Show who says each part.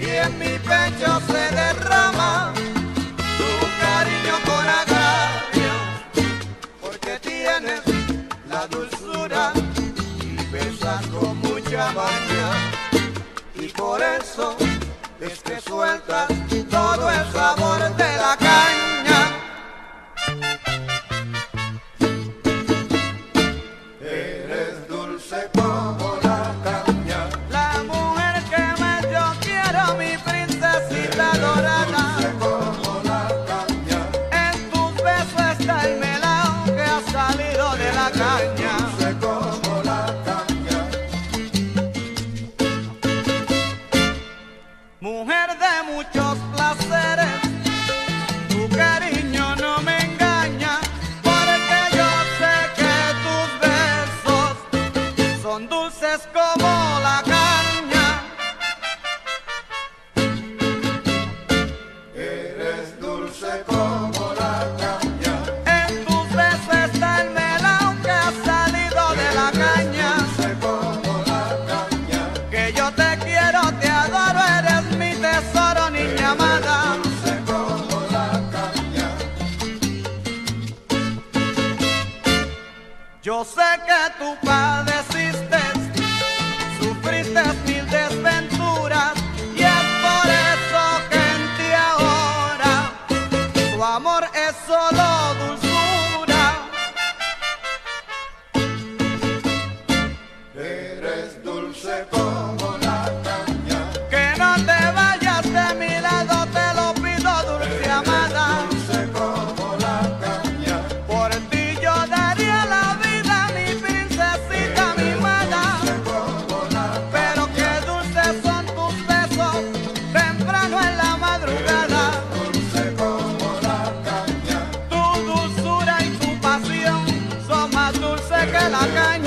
Speaker 1: y en mi pecho se derrama tu cariño con agravio, porque tienes la dulzura y pesas con mucha baña, y por eso es que sueltas todo el sabor de la você quer tu? 拉杆。